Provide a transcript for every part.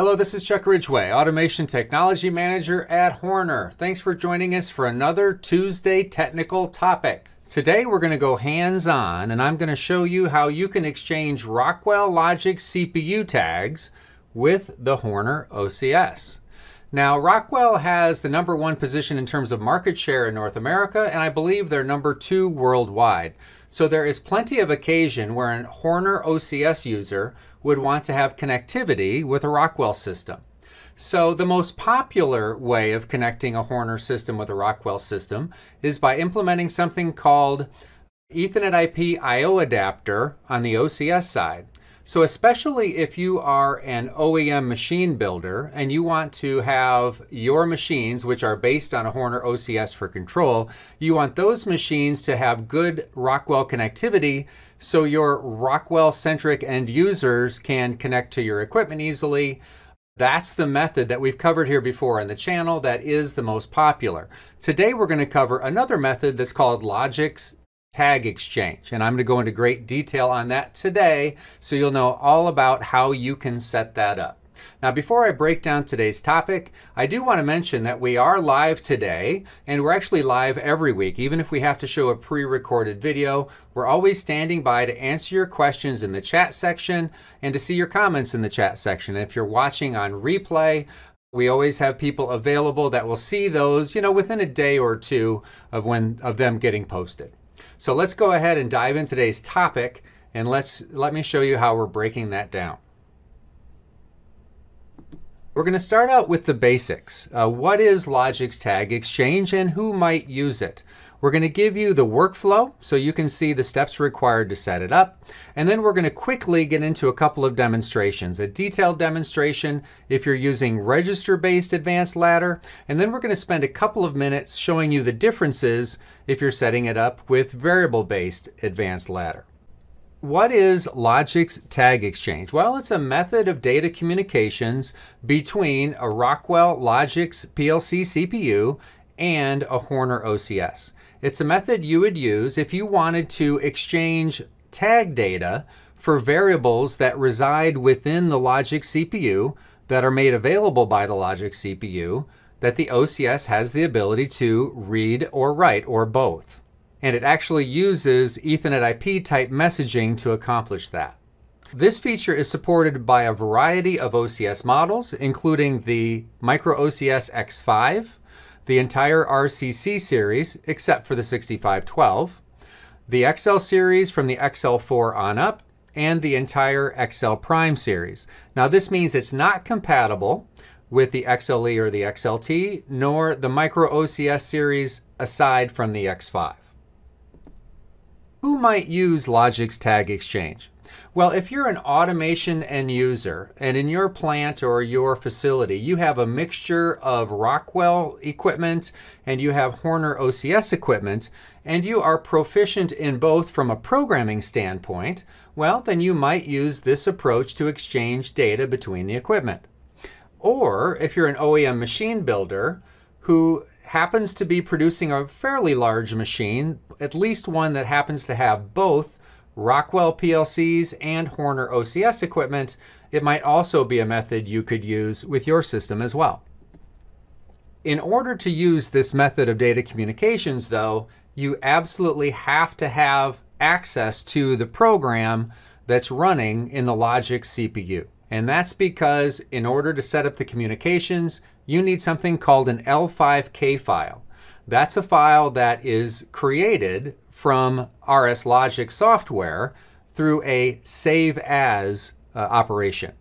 Hello, this is Chuck Ridgway, Automation Technology Manager at Horner. Thanks for joining us for another Tuesday technical topic. Today we're going to go hands-on and I'm going to show you how you can exchange Rockwell Logix CPU tags with the Horner OCS. Now, Rockwell has the number one position in terms of market share in North America, and I believe they're number two worldwide. So there is plenty of occasion where a Horner OCS user would want to have connectivity with a Rockwell system. So the most popular way of connecting a Horner system with a Rockwell system is by implementing something called Ethernet IP I.O. adapter on the OCS side. So especially if you are an OEM machine builder and you want to have your machines, which are based on a Horner OCS for control, you want those machines to have good Rockwell connectivity so your Rockwell-centric end users can connect to your equipment easily. That's the method that we've covered here before on the channel that is the most popular. Today we're going to cover another method that's called Logix tag exchange. And I'm going to go into great detail on that today so you'll know all about how you can set that up. Now, before I break down today's topic, I do want to mention that we are live today, and we're actually live every week. Even if we have to show a pre recorded video, we're always standing by to answer your questions in the chat section and to see your comments in the chat section. And if you're watching on replay, we always have people available that will see those, you know, within a day or two of when of them getting posted. So let's go ahead and dive into today's topic and let's let me show you how we're breaking that down. We're going to start out with the basics. Uh, what is Logix Tag Exchange and who might use it? We're going to give you the workflow so you can see the steps required to set it up. And then we're going to quickly get into a couple of demonstrations. A detailed demonstration if you're using register-based advanced ladder. And then we're going to spend a couple of minutes showing you the differences if you're setting it up with variable-based advanced ladder. What is Logix Tag Exchange? Well, it's a method of data communications between a Rockwell Logix PLC CPU and a Horner OCS. It's a method you would use if you wanted to exchange tag data for variables that reside within the Logix CPU that are made available by the Logix CPU that the OCS has the ability to read or write or both. And it actually uses Ethernet IP type messaging to accomplish that. This feature is supported by a variety of OCS models, including the Micro OCS X5, the entire RCC series except for the 6512, the XL series from the XL4 on up, and the entire XL Prime series. Now this means it's not compatible with the XLE or the XLT, nor the Micro OCS series aside from the X5. Who might use Logix Tag Exchange? Well, if you're an automation end user and in your plant or your facility, you have a mixture of Rockwell equipment and you have Horner OCS equipment, and you are proficient in both from a programming standpoint, well, then you might use this approach to exchange data between the equipment. Or if you're an OEM machine builder who happens to be producing a fairly large machine, at least one that happens to have both Rockwell PLCs and Horner OCS equipment, it might also be a method you could use with your system as well. In order to use this method of data communications, though, you absolutely have to have access to the program that's running in the Logix CPU. And that's because in order to set up the communications, you need something called an L5K file. That's a file that is created from RSLogix software through a save as uh, operation.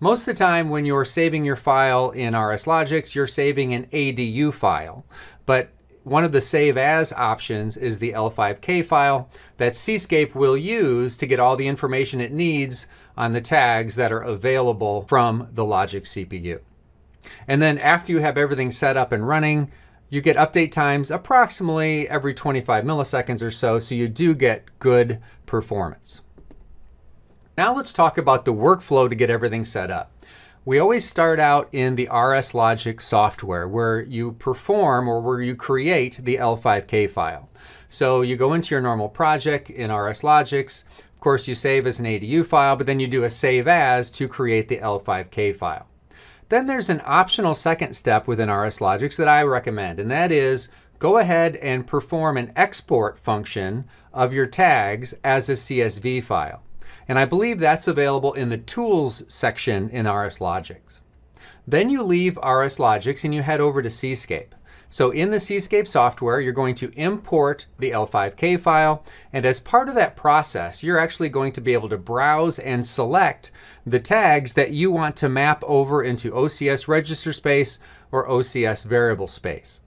Most of the time when you're saving your file in RSLogix, you're saving an ADU file. But one of the save as options is the L5K file that Cscape will use to get all the information it needs on the tags that are available from the Logic CPU. And then after you have everything set up and running, you get update times approximately every 25 milliseconds or so, so you do get good performance. Now let's talk about the workflow to get everything set up. We always start out in the RSLogix software where you perform or where you create the L5K file. So you go into your normal project in RSLogix. Of course, you save as an ADU file, but then you do a save as to create the L5K file. Then there's an optional second step within RSLogix that I recommend, and that is go ahead and perform an export function of your tags as a CSV file. And I believe that's available in the Tools section in RSLogix. Then you leave RSLogix and you head over to Cscape. So in the Cscape software, you're going to import the L5K file. And as part of that process, you're actually going to be able to browse and select the tags that you want to map over into OCS register space or OCS variable space.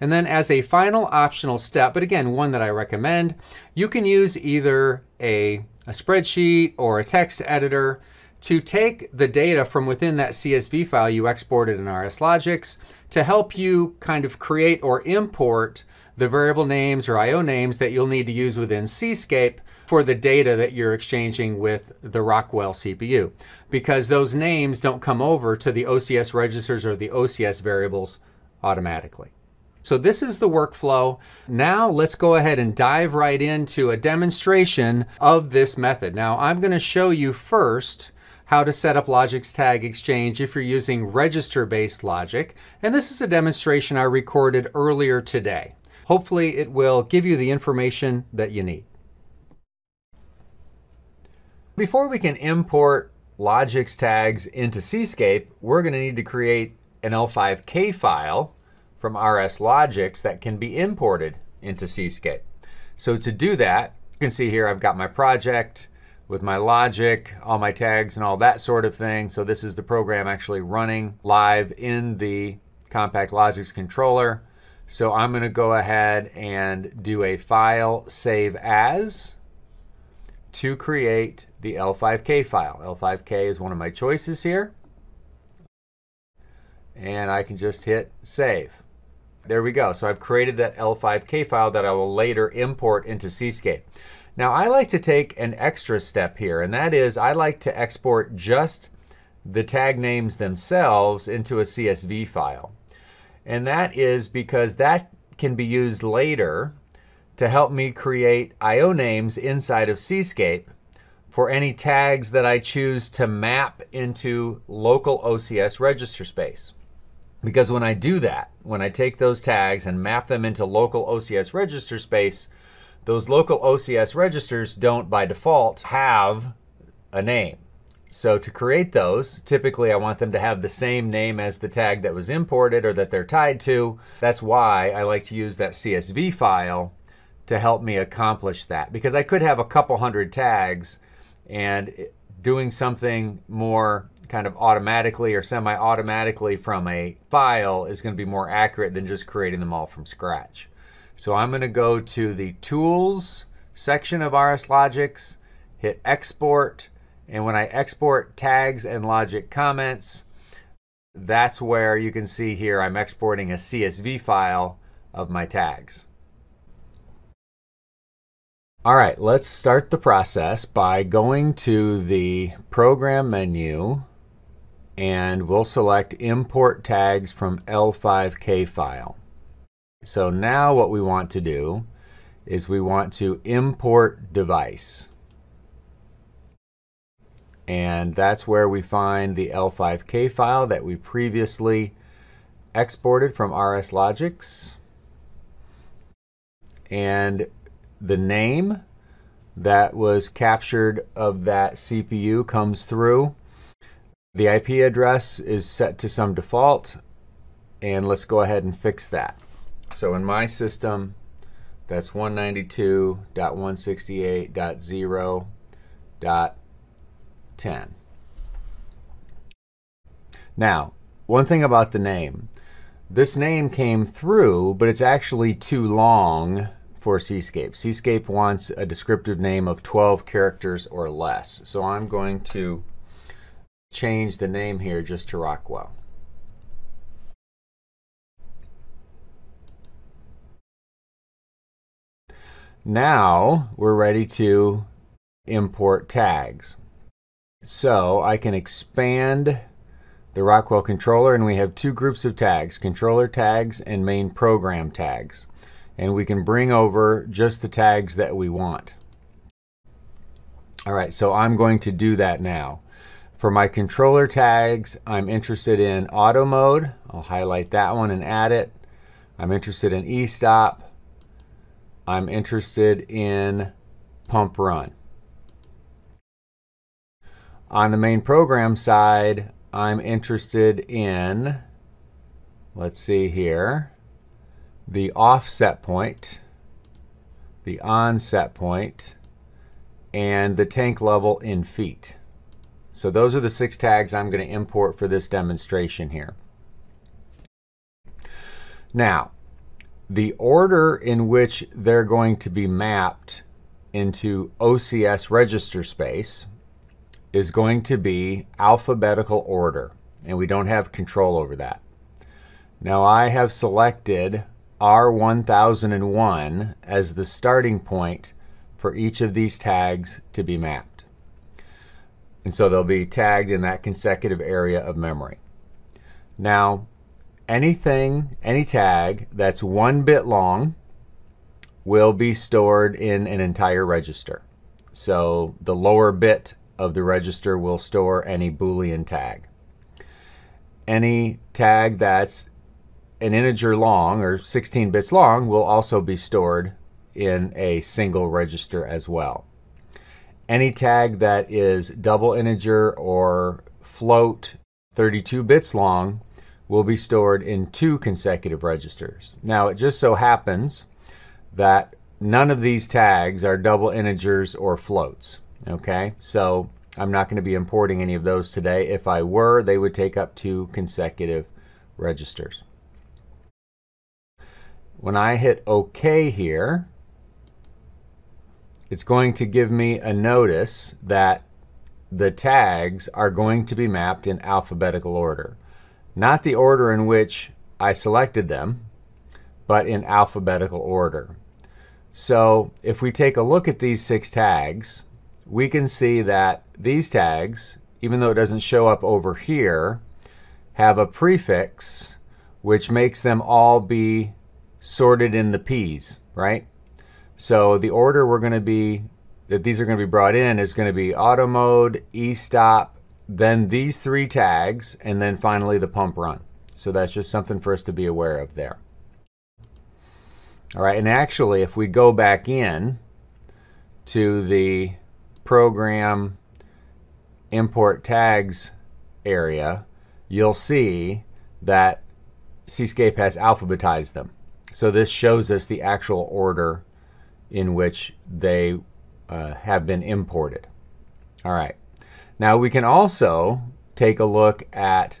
And then as a final optional step, but again, one that I recommend, you can use either a, a spreadsheet or a text editor to take the data from within that CSV file you exported in RSLogix to help you kind of create or import the variable names or IO names that you'll need to use within Cscape for the data that you're exchanging with the Rockwell CPU. Because those names don't come over to the OCS registers or the OCS variables automatically. So this is the workflow. Now let's go ahead and dive right into a demonstration of this method. Now I'm going to show you first how to set up Logix Tag Exchange if you're using register-based logic. And this is a demonstration I recorded earlier today. Hopefully it will give you the information that you need. Before we can import Logix tags into Cscape, we're going to need to create an L5K file from RS RSLogix that can be imported into Cscape. So to do that, you can see here I've got my project, with my logic, all my tags and all that sort of thing. So this is the program actually running live in the CompactLogix controller. So I'm going to go ahead and do a file save as to create the L5K file. L5K is one of my choices here. And I can just hit save. There we go. So I've created that L5K file that I will later import into Cscape. Now I like to take an extra step here, and that is I like to export just the tag names themselves into a CSV file. And that is because that can be used later to help me create IO names inside of Cscape for any tags that I choose to map into local OCS register space. Because when I do that, when I take those tags and map them into local OCS register space, those local OCS registers don't by default have a name. So to create those, typically I want them to have the same name as the tag that was imported or that they're tied to. That's why I like to use that CSV file to help me accomplish that. Because I could have a couple hundred tags and doing something more kind of automatically or semi-automatically from a file is going to be more accurate than just creating them all from scratch. So I'm going to go to the Tools section of RSLogix, hit Export, and when I export tags and logic comments, that's where you can see here I'm exporting a CSV file of my tags. All right, let's start the process by going to the Program menu and we'll select Import Tags from L5K file. So now what we want to do is we want to import device. And that's where we find the L5K file that we previously exported from RSLogix. And the name that was captured of that CPU comes through. The IP address is set to some default. And let's go ahead and fix that. So in my system, that's 192.168.0.10. Now, one thing about the name. This name came through, but it's actually too long for Cscape. Cscape wants a descriptive name of 12 characters or less. So I'm going to change the name here just to Rockwell. Now we're ready to import tags. So I can expand the Rockwell controller and we have two groups of tags, controller tags and main program tags. And we can bring over just the tags that we want. All right, so I'm going to do that now. For my controller tags, I'm interested in auto mode. I'll highlight that one and add it. I'm interested in e-stop. I'm interested in pump run. On the main program side, I'm interested in, let's see here, the offset point, the onset point, and the tank level in feet. So those are the six tags I'm going to import for this demonstration here. Now, the order in which they're going to be mapped into OCS register space is going to be alphabetical order, and we don't have control over that. Now I have selected R1001 as the starting point for each of these tags to be mapped. And so they'll be tagged in that consecutive area of memory. Now, anything, any tag that's one bit long will be stored in an entire register. So the lower bit of the register will store any Boolean tag. Any tag that's an integer long or 16 bits long will also be stored in a single register as well. Any tag that is double integer or float 32 bits long will be stored in two consecutive registers. Now, it just so happens that none of these tags are double integers or floats. Okay, so I'm not going to be importing any of those today. If I were, they would take up two consecutive registers. When I hit OK here, it's going to give me a notice that the tags are going to be mapped in alphabetical order. Not the order in which I selected them, but in alphabetical order. So if we take a look at these six tags, we can see that these tags, even though it doesn't show up over here, have a prefix which makes them all be sorted in the P's, right? So the order we're going to be, that these are going to be brought in is going to be auto mode, e-stop, then these three tags, and then finally the pump run. So that's just something for us to be aware of there. All right, and actually, if we go back in to the program import tags area, you'll see that Cscape has alphabetized them. So this shows us the actual order in which they uh, have been imported. All right. Now we can also take a look at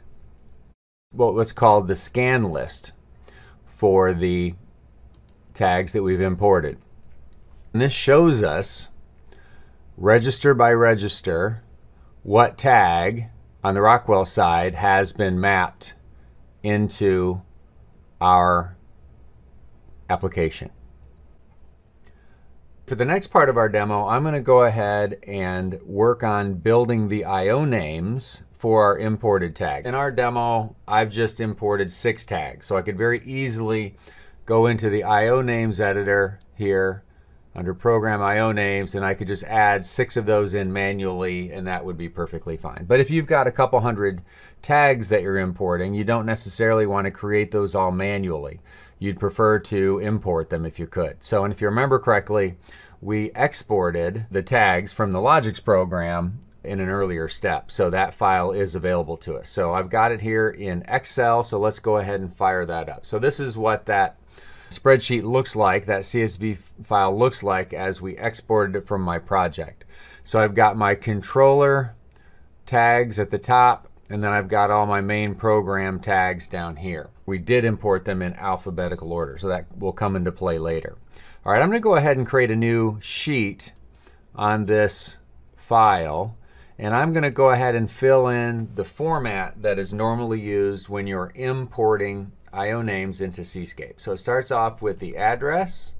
what's called the scan list for the tags that we've imported. And this shows us register by register what tag on the Rockwell side has been mapped into our application. For the next part of our demo, I'm going to go ahead and work on building the IO names for our imported tag. In our demo, I've just imported six tags, so I could very easily go into the IO names editor here under program IO names and I could just add six of those in manually and that would be perfectly fine. But if you've got a couple hundred tags that you're importing, you don't necessarily want to create those all manually. You'd prefer to import them if you could. So, and if you remember correctly, we exported the tags from the Logix program in an earlier step. So that file is available to us. So I've got it here in Excel. So let's go ahead and fire that up. So this is what that spreadsheet looks like, that CSV file looks like as we exported it from my project. So I've got my controller tags at the top, and then I've got all my main program tags down here. We did import them in alphabetical order, so that will come into play later. All right, I'm to go ahead and create a new sheet on this file, and I'm going to go ahead and fill in the format that is normally used when you're importing IO names into Cscape. So it starts off with the address,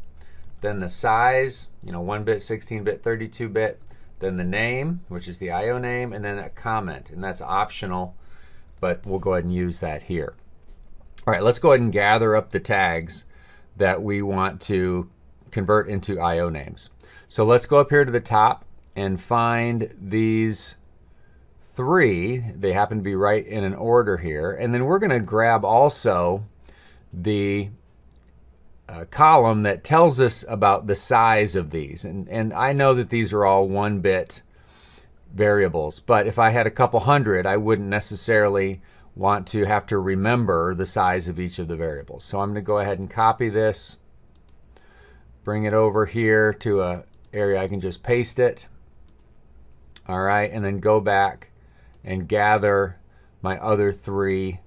then the size, you know, 1 bit, 16 bit, 32 bit, then the name, which is the IO name, and then a comment. And that's optional, but we'll go ahead and use that here. All right, let's go ahead and gather up the tags that we want to convert into IO names. So let's go up here to the top and find these three. They happen to be right in an order here. And then we're going to grab also the uh, column that tells us about the size of these. And, and I know that these are all one bit variables, but if I had a couple hundred, I wouldn't necessarily want to have to remember the size of each of the variables. So I'm going to go ahead and copy this, bring it over here to a area I can just paste it. All right, and then go back and gather my other three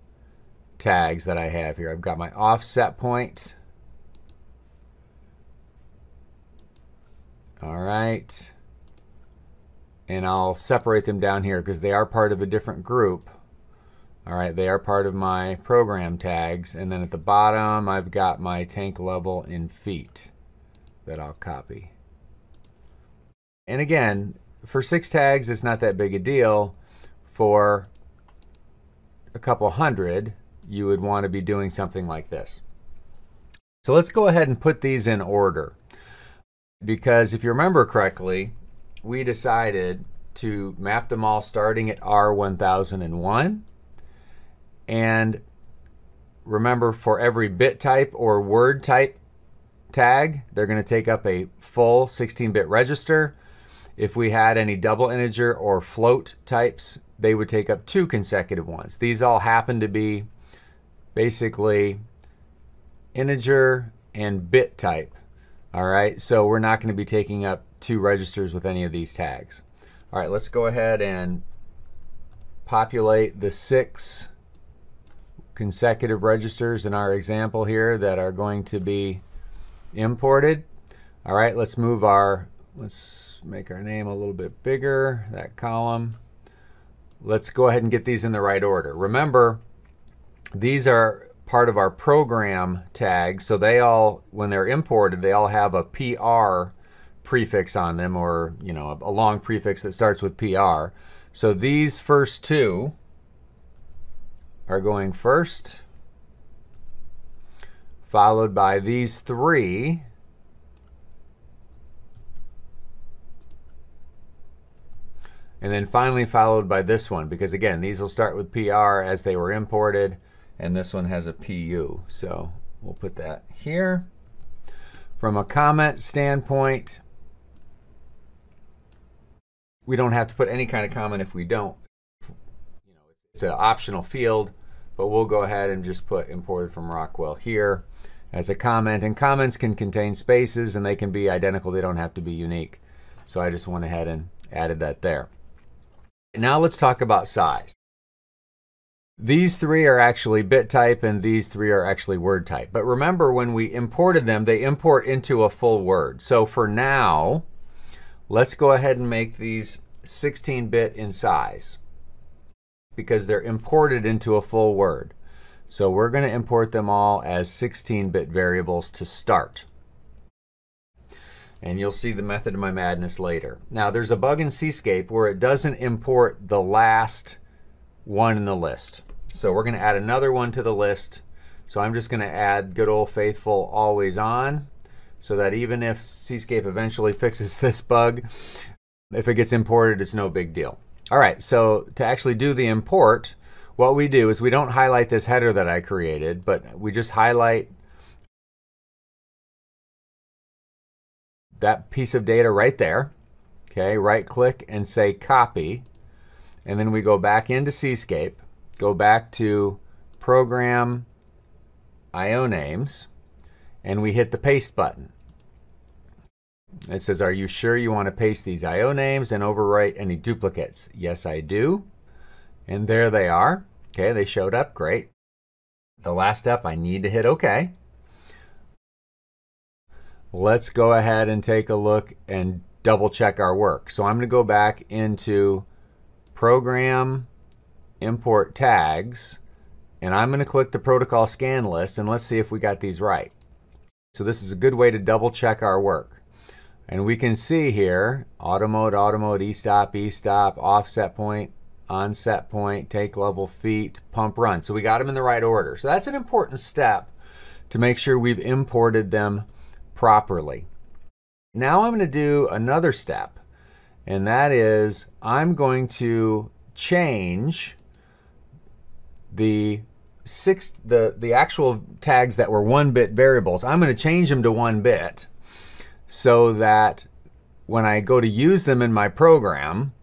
tags that I have here. I've got my offset point. All right. And I'll separate them down here because they are part of a different group. All right, they are part of my program tags. And then at the bottom, I've got my tank level in feet that I'll copy. And again, for six tags, it's not that big a deal. For a couple hundred, you would want to be doing something like this. So let's go ahead and put these in order. Because if you remember correctly, we decided to map them all starting at R1001. And remember, for every bit type or word type tag, they're going to take up a full 16 bit register. If we had any double integer or float types, they would take up two consecutive ones. These all happen to be basically integer and bit type. All right, so we're not going to be taking up two registers with any of these tags. All right, let's go ahead and populate the six consecutive registers in our example here that are going to be imported. All right, let's move our, let's make our name a little bit bigger, that column. Let's go ahead and get these in the right order. Remember, these are part of our program tags. So they all, when they're imported, they all have a PR prefix on them or, you know, a long prefix that starts with PR. So these first two are going first, followed by these three. And then finally followed by this one, because again, these will start with PR as they were imported and this one has a PU. So we'll put that here. From a comment standpoint, we don't have to put any kind of comment if we don't. You know, it's an optional field, but we'll go ahead and just put imported from Rockwell here as a comment. And comments can contain spaces and they can be identical. They don't have to be unique. So I just went ahead and added that there. Now let's talk about size. These three are actually bit type and these three are actually word type. But remember when we imported them, they import into a full word. So for now, let's go ahead and make these 16-bit in size because they're imported into a full word. So we're going to import them all as 16-bit variables to start. And you'll see the method of my madness later. Now there's a bug in Cscape where it doesn't import the last one in the list. So we're going to add another one to the list. So I'm just going to add good old faithful always on so that even if Cscape eventually fixes this bug, if it gets imported, it's no big deal. All right, so to actually do the import, what we do is we don't highlight this header that I created, but we just highlight that piece of data right there. Okay, right click and say copy. And then we go back into Cscape go back to Program IO Names, and we hit the Paste button. It says, are you sure you want to paste these IO names and overwrite any duplicates? Yes, I do. And there they are. Okay, they showed up. Great. The last step, I need to hit OK. Let's go ahead and take a look and double check our work. So I'm going to go back into Program import tags, and I'm going to click the protocol scan list, and let's see if we got these right. So this is a good way to double check our work. And we can see here, auto mode, auto mode, e-stop, e-stop, offset point, onset point, take level feet, pump run. So we got them in the right order. So that's an important step to make sure we've imported them properly. Now I'm going to do another step, and that is I'm going to change the six the the actual tags that were one bit variables. I'm going to change them to one bit so that when I go to use them in my program,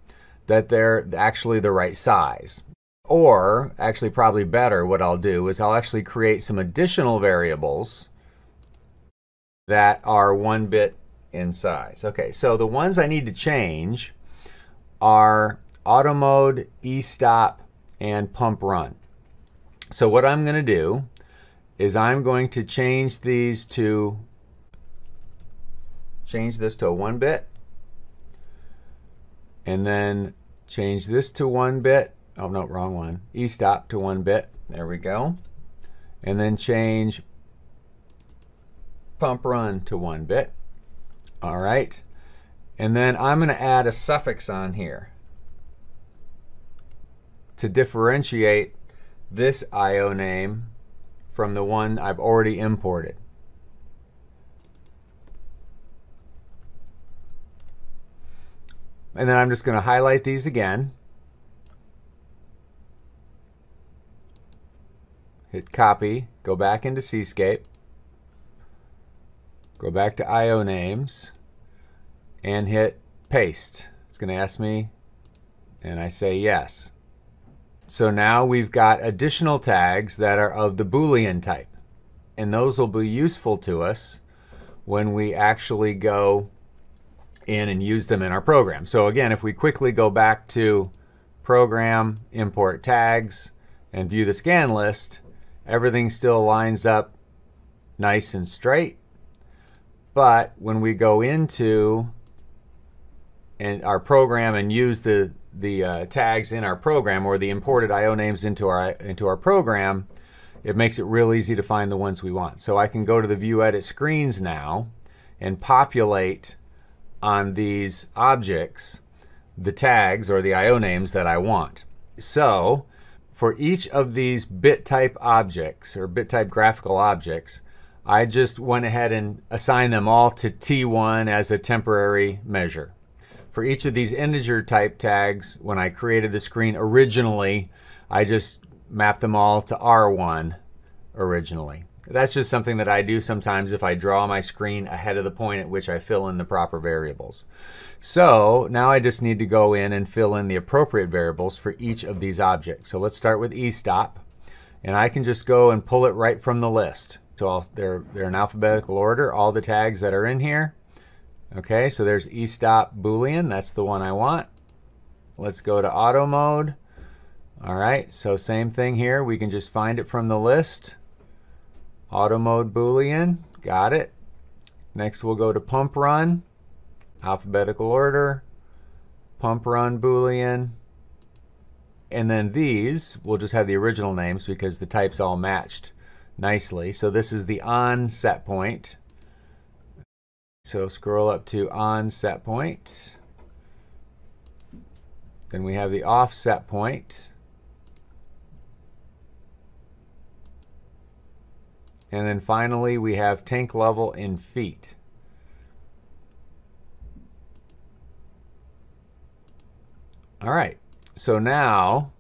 that they're actually the right size. Or, actually, probably better, what I'll do is I'll actually create some additional variables that are one bit in size. Okay, so the ones I need to change are auto mode, e-stop, and pump run. So what I'm going to do is I'm going to change these to change this to a one bit and then change this to one bit. Oh no wrong one. E-stop to one bit. There we go. And then change pump run to one bit. All right. And then I'm going to add a suffix on here to differentiate this IO name from the one I've already imported. And then I'm just going to highlight these again. Hit copy, go back into Cscape, go back to IO names, and hit paste. It's going to ask me, and I say yes. So now we've got additional tags that are of the Boolean type. And those will be useful to us when we actually go in and use them in our program. So again, if we quickly go back to program, import tags, and view the scan list, everything still lines up nice and straight. But when we go into and our program and use the the uh, tags in our program or the imported IO names into our into our program, it makes it real easy to find the ones we want. So I can go to the view edit screens now and populate on these objects the tags or the IO names that I want. So for each of these bit type objects or bit type graphical objects, I just went ahead and assigned them all to T1 as a temporary measure for each of these integer type tags, when I created the screen originally, I just mapped them all to R1 originally. That's just something that I do sometimes if I draw my screen ahead of the point at which I fill in the proper variables. So now I just need to go in and fill in the appropriate variables for each of these objects. So let's start with e-stop. And I can just go and pull it right from the list. So I'll, they're, they're in alphabetical order, all the tags that are in here. Okay, so there's e-stop boolean. That's the one I want. Let's go to auto mode. All right, so same thing here. We can just find it from the list. Auto mode boolean. Got it. Next we'll go to pump run. Alphabetical order. Pump run boolean. And then these, we'll just have the original names because the types all matched nicely. So this is the on set point. So scroll up to on set point. Then we have the offset point. And then finally, we have tank level in feet. All right, so now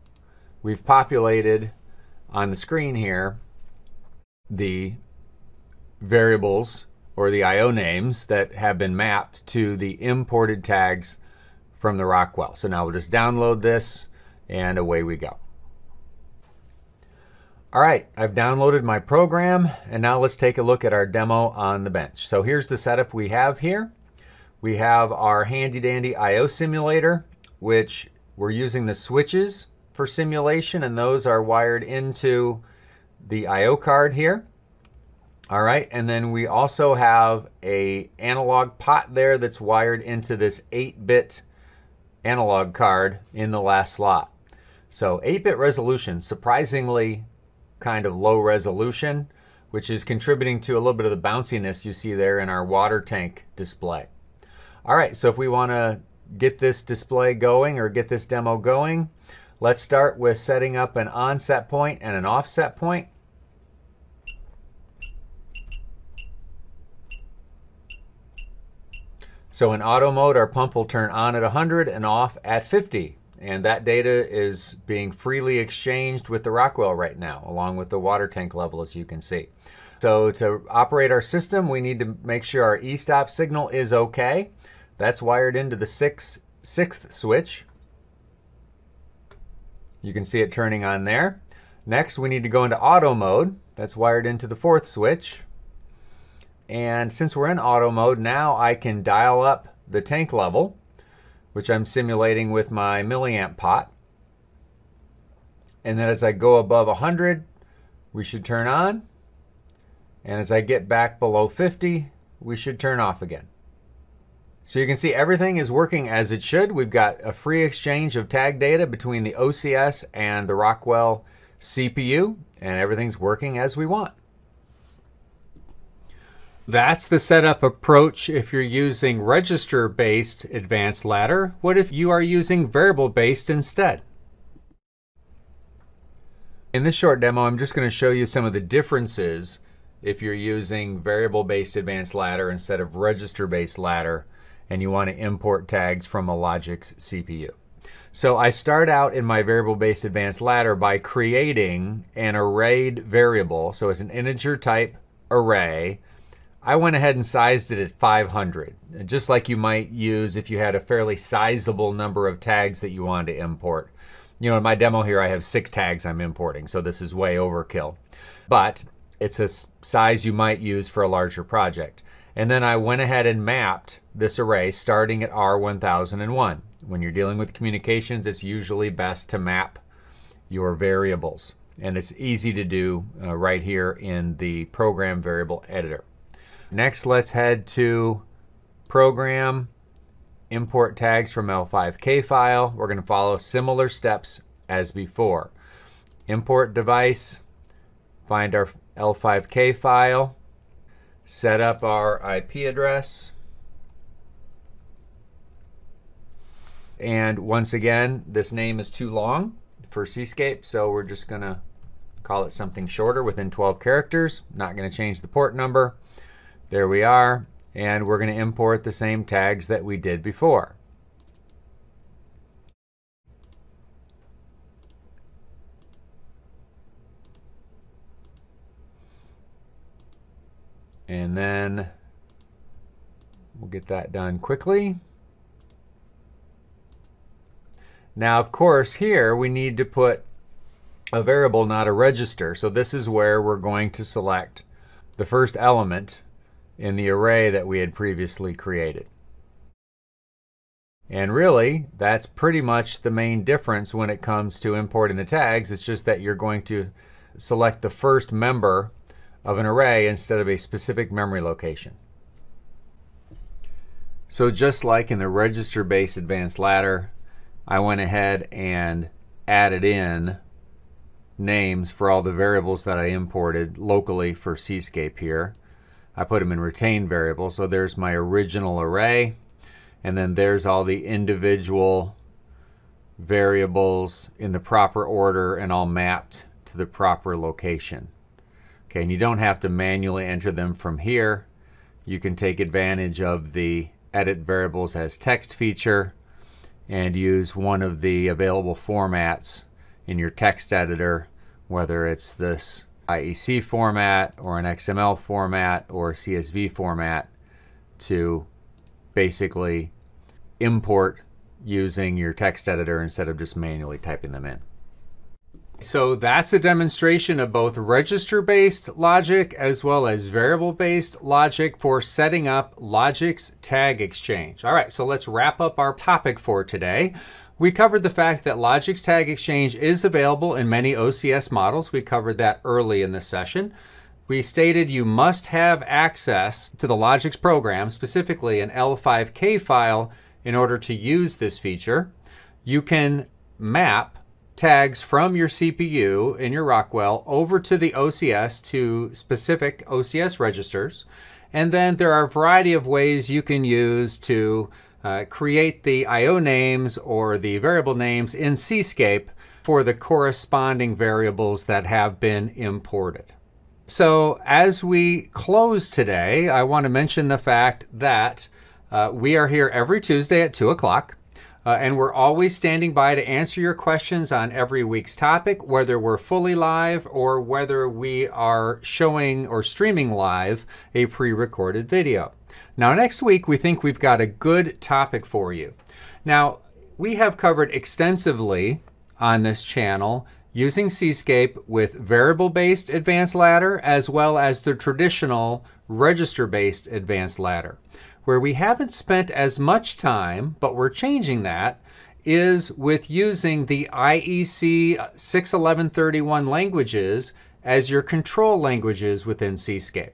we've populated on the screen here the variables or the IO names that have been mapped to the imported tags from the Rockwell. So now we'll just download this and away we go. All right, I've downloaded my program and now let's take a look at our demo on the bench. So here's the setup we have here. We have our handy dandy IO simulator, which we're using the switches for simulation and those are wired into the IO card here. All right, and then we also have a analog pot there that's wired into this 8-bit analog card in the last slot. So 8-bit resolution, surprisingly kind of low resolution, which is contributing to a little bit of the bounciness you see there in our water tank display. All right, so if we want to get this display going or get this demo going, let's start with setting up an onset point and an offset point. So in auto mode, our pump will turn on at 100 and off at 50. and that data is being freely exchanged with the Rockwell right now, along with the water tank level, as you can see. So to operate our system, we need to make sure our e-stop signal is okay. That's wired into the six, sixth switch. You can see it turning on there. Next, we need to go into auto mode. That's wired into the fourth switch. And since we're in auto mode, now I can dial up the tank level, which I'm simulating with my milliamp pot. And then as I go above 100, we should turn on. And as I get back below 50, we should turn off again. So you can see everything is working as it should. We've got a free exchange of tag data between the OCS and the Rockwell CPU, and everything's working as we want. That's the setup approach if you're using register-based advanced ladder. What if you are using variable-based instead? In this short demo, I'm just going to show you some of the differences if you're using variable-based advanced ladder instead of register-based ladder and you want to import tags from a Logix CPU. So I start out in my variable-based advanced ladder by creating an arrayed variable. So it's an integer type array. I went ahead and sized it at 500, just like you might use if you had a fairly sizable number of tags that you wanted to import. You know, in my demo here, I have six tags I'm importing, so this is way overkill. But it's a size you might use for a larger project. And then I went ahead and mapped this array starting at R1001. When you're dealing with communications, it's usually best to map your variables. And it's easy to do uh, right here in the program variable editor. Next, let's head to program, import tags from L5K file. We're going to follow similar steps as before. Import device, find our L5K file, set up our IP address. And once again, this name is too long for Cscape, so we're just going to call it something shorter within 12 characters. Not going to change the port number. There we are. And we're going to import the same tags that we did before. And then we'll get that done quickly. Now, of course, here we need to put a variable, not a register. So this is where we're going to select the first element in the array that we had previously created. And really, that's pretty much the main difference when it comes to importing the tags. It's just that you're going to select the first member of an array instead of a specific memory location. So just like in the register-based advanced ladder, I went ahead and added in names for all the variables that I imported locally for Cscape here. I put them in retain variables. So there's my original array. And then there's all the individual variables in the proper order and all mapped to the proper location. Okay, and you don't have to manually enter them from here. You can take advantage of the edit variables as text feature and use one of the available formats in your text editor, whether it's this IEC format or an XML format or CSV format to basically import using your text editor instead of just manually typing them in. So that's a demonstration of both register-based logic as well as variable-based logic for setting up Logix Tag Exchange. All right, so let's wrap up our topic for today. We covered the fact that Logix Tag Exchange is available in many OCS models. We covered that early in the session. We stated you must have access to the Logix program, specifically an L5K file, in order to use this feature. You can map tags from your CPU in your Rockwell over to the OCS to specific OCS registers. And then there are a variety of ways you can use to uh, create the IO names or the variable names in Cscape for the corresponding variables that have been imported. So as we close today, I want to mention the fact that uh, we are here every Tuesday at 2 o'clock. Uh, and we're always standing by to answer your questions on every week's topic, whether we're fully live or whether we are showing or streaming live a pre recorded video. Now, next week, we think we've got a good topic for you. Now, we have covered extensively on this channel using Cscape with variable based advanced ladder as well as the traditional register based advanced ladder. Where we haven't spent as much time, but we're changing that, is with using the IEC 61131 languages as your control languages within Cscape.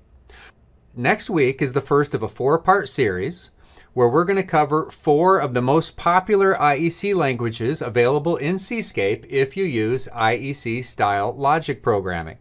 Next week is the first of a four part series where we're going to cover four of the most popular IEC languages available in Cscape if you use IEC style logic programming.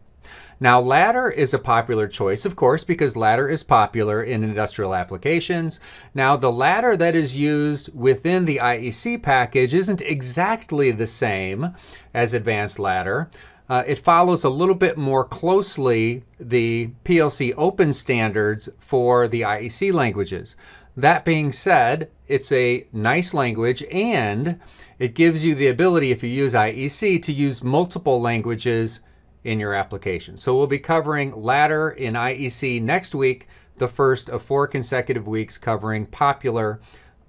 Now, ladder is a popular choice, of course, because ladder is popular in industrial applications. Now, the ladder that is used within the IEC package isn't exactly the same as advanced ladder. Uh, it follows a little bit more closely the PLC open standards for the IEC languages. That being said, it's a nice language and it gives you the ability, if you use IEC, to use multiple languages in your application. So we'll be covering ladder in IEC next week, the first of four consecutive weeks covering popular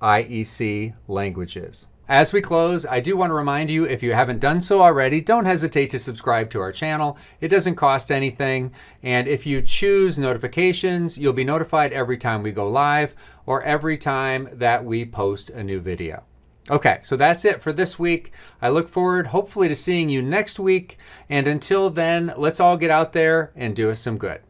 IEC languages. As we close, I do want to remind you if you haven't done so already, don't hesitate to subscribe to our channel. It doesn't cost anything. And if you choose notifications, you'll be notified every time we go live or every time that we post a new video. Okay, so that's it for this week. I look forward, hopefully, to seeing you next week. And until then, let's all get out there and do us some good.